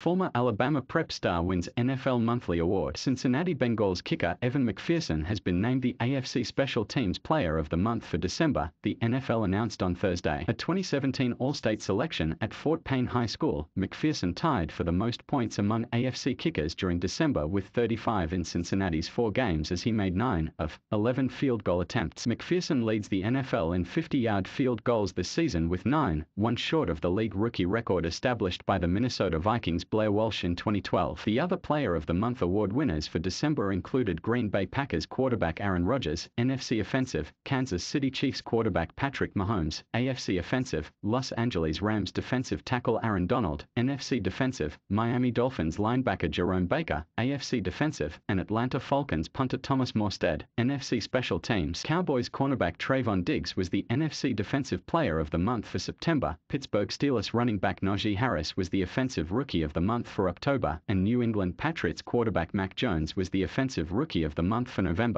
Former Alabama prep star wins NFL Monthly Award. Cincinnati Bengals kicker Evan McPherson has been named the AFC Special Teams Player of the Month for December, the NFL announced on Thursday. A 2017 All-State selection at Fort Payne High School, McPherson tied for the most points among AFC kickers during December with 35 in Cincinnati's four games as he made 9 of 11 field goal attempts. McPherson leads the NFL in 50-yard field goals this season with 9, one short of the league rookie record established by the Minnesota Vikings Blair Walsh in 2012. The other Player of the Month award winners for December included Green Bay Packers quarterback Aaron Rodgers, NFC Offensive, Kansas City Chiefs quarterback Patrick Mahomes, AFC Offensive, Los Angeles Rams defensive tackle Aaron Donald, NFC Defensive, Miami Dolphins linebacker Jerome Baker, AFC Defensive, and Atlanta Falcons punter Thomas Morstead, NFC Special Teams. Cowboys cornerback Trevon Diggs was the NFC Defensive Player of the Month for September. Pittsburgh Steelers running back Najee Harris was the Offensive Rookie of the Month for October, and New England Patriots quarterback Mac Jones was the Offensive Rookie of the Month for November.